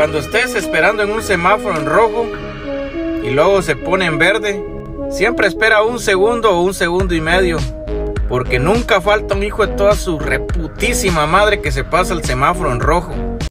Cuando estés esperando en un semáforo en rojo y luego se pone en verde, siempre espera un segundo o un segundo y medio. Porque nunca falta un hijo de toda su reputísima madre que se pasa el semáforo en rojo.